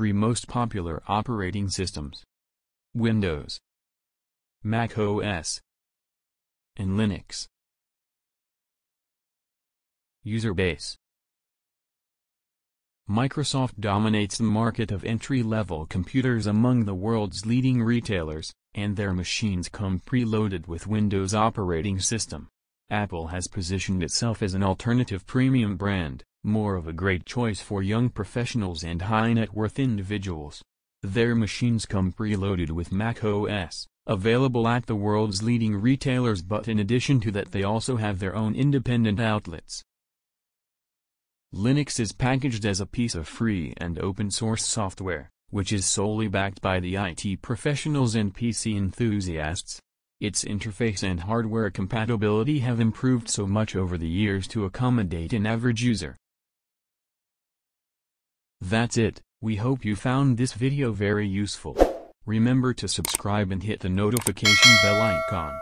three most popular operating systems. Windows, Mac OS, and Linux. User base Microsoft dominates the market of entry-level computers among the world's leading retailers, and their machines come preloaded with Windows operating system. Apple has positioned itself as an alternative premium brand, more of a great choice for young professionals and high-net-worth individuals. Their machines come preloaded with Mac OS, available at the world's leading retailers but in addition to that they also have their own independent outlets. Linux is packaged as a piece of free and open-source software, which is solely backed by the IT professionals and PC enthusiasts. Its interface and hardware compatibility have improved so much over the years to accommodate an average user. That's it, we hope you found this video very useful. Remember to subscribe and hit the notification bell icon.